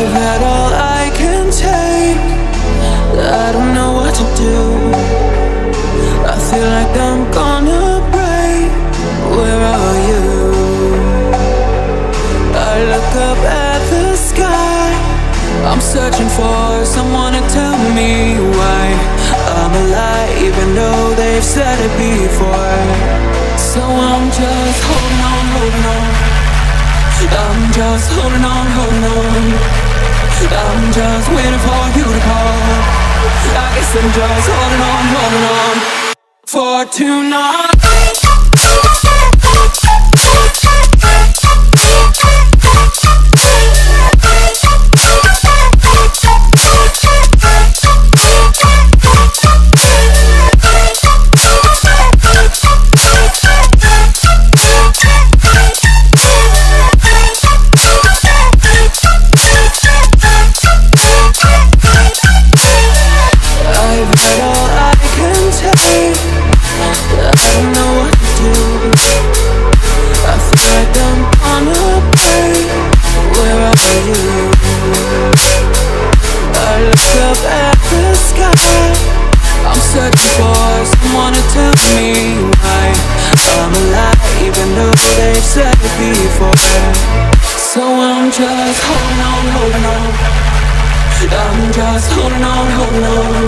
I've had all I can take. I don't know what to do. I feel like I'm gonna break. Where are you? I look up at the sky. I'm searching for someone to tell me why I'm alive, even though they've said it before. So I'm just holding on, holding on. I'm just holding on, holding on. I'm just holding on, holding on for tonight. Are you? I look up at the sky. I'm searching for someone to tell me why I'm alive, even though they've said it before. So I'm just holding on, holding on. I'm just holding on, holding on.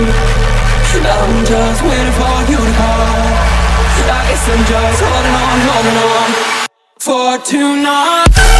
I'm just waiting for you to call. I guess I'm just holding on, holding on for tonight.